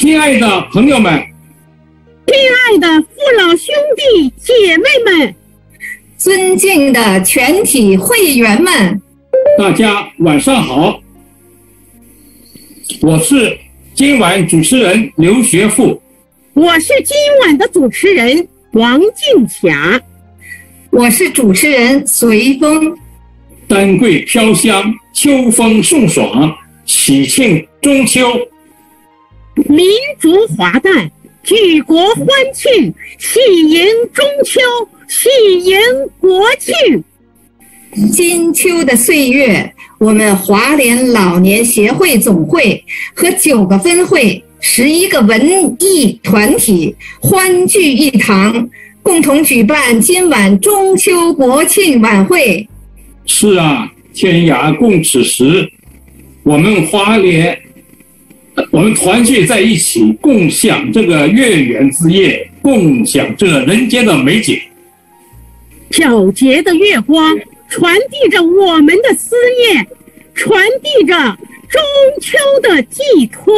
亲爱的朋友们，亲爱的父老兄弟姐妹们，尊敬的全体会员们，大家晚上好。我是今晚主持人刘学富，我是今晚的主持人王静霞，我是主持人随风。丹桂飘香，秋风送爽，喜庆中秋。民族华诞，举国欢庆，喜迎中秋，喜迎国庆。金秋的岁月，我们华联老年协会总会和九个分会、十一个文艺团体欢聚一堂，共同举办今晚中秋国庆晚会。是啊，天涯共此时，我们华联。我们团聚在一起，共享这个月圆之夜，共享这人间的美景。皎洁的月光传递着我们的思念，传递着中秋的寄托。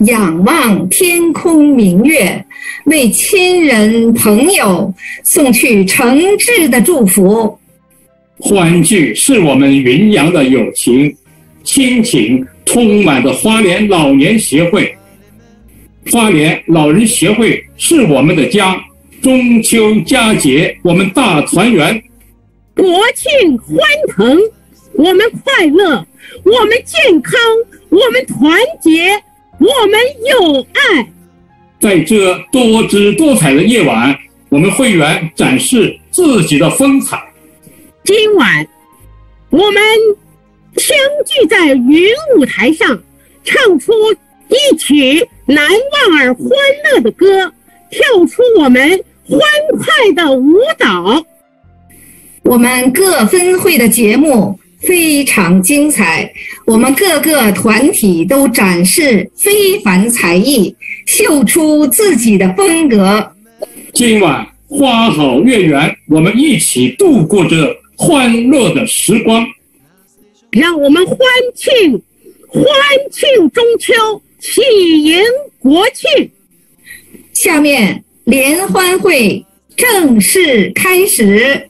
仰望天空明月，为亲人朋友送去诚挚的祝福。欢聚是我们云阳的友情。亲情充满的花莲老年协会，花莲老人协会是我们的家。中秋佳节，我们大团圆。国庆欢腾，我们快乐，我们健康，我们团结，我们有爱。在这多姿多彩的夜晚，我们会员展示自己的风采。今晚，我们。相聚在云舞台上，唱出一曲难忘而欢乐的歌，跳出我们欢快的舞蹈。我们各分会的节目非常精彩，我们各个团体都展示非凡才艺，秀出自己的风格。今晚花好月圆，我们一起度过这欢乐的时光。让我们欢庆，欢庆中秋，喜迎国庆。下面联欢会正式开始。